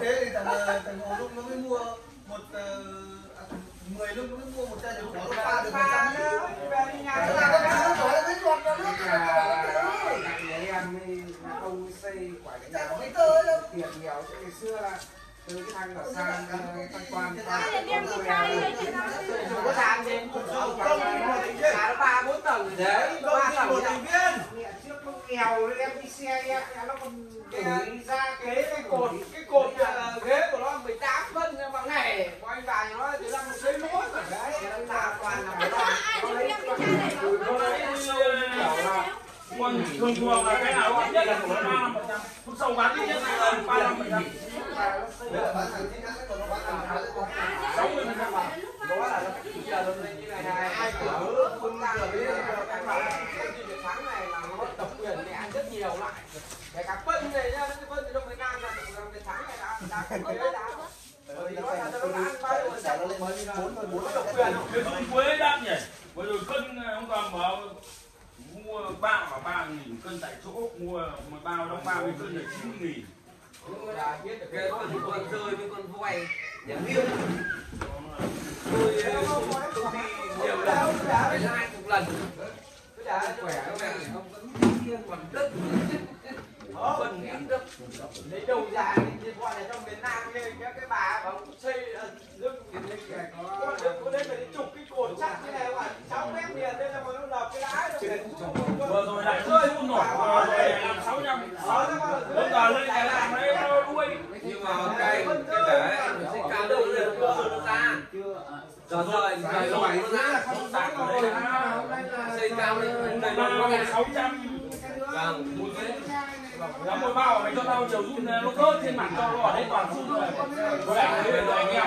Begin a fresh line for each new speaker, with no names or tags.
thế thì thằng ờ, thằng hồ lúc nó mới mua một ờ, à, mười lúc nó mới mua một chai dầu khói nó pha được một trăm ml Thế là cái thứ đó là cái giọt vào nước cái đó là cái thứ
em đi xây quả cái nhà
mới
tiền nghèo chứ ngày xưa là từ cái thằng ở sang thằng quan
Ai
đem đi khai đấy thì nó
Không có sàn gì nhà nó ba bốn tầng rồi đấy ba tầng
một
nhá.
thành viên
Mẹ trước nó em đi xe em nhà nó còn ra cái cái cột cái cột ờ, ghế của nó 18 phân bằng này của anh nhà nó từ năm một cây mốt rồi đấy nó là toàn là cái Nó lấy
Còn thường thường là cái nào ít nhất là của nó năm phần trăm Lúc sau bán ít nhất là ba năm phần trăm
là là
sáu mươi phần trăm
nó là nó giờ nó như này này ai cửa không ra là biết là cái bảo cái chuyện thắng này là nó độc quyền để ăn rất nhiều lại kể cả phân này nhá cái phân thì trong miền Nam là trong cái thắng này đã đã không có đấy. Đã bởi vì nó là nó ăn bao nhiêu
nó lên bốn phần bốn
độc quyền
Cái con quế đắt nhỉ? Vừa rồi cân ông còn bảo mua ba mà ba nghìn cân tại chỗ mua mà bao trong ba mươi cân là chín mươi nghìn
được cái con con rơi với con voi. Để miêu nhiều lần phải là hai chục lần đã khỏe các bạn không vẫn thiên còn đất phần ít đất lấy đầu dài thì gọi là trong miền Nam kia các cái bà bảo xây ờ, lưng cái đấy kìa có có đây phải đi chụp cái cột sắt như này bạn sáu mét liền đây là mà nó đập cái đá để
Vừa rồi lại rơi chút nổi Vừa rồi làm sáu trăm Bây giờ lên cái làm đấy nó đuôi
nhưng mà cái cái để ấy, mình sẽ cao đầu lên cơ nó ra giờ rồi giờ rồi nó ra
Không tạc ở đây là
xây cao lên đây
ba
nó
là
ra
sáu trăm.
Vâng. Một cái
Lắm một bao mày cho tao chiều run nó rớt trên mặt cho nó ở đấy toàn run rồi Có người anh em